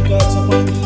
got to some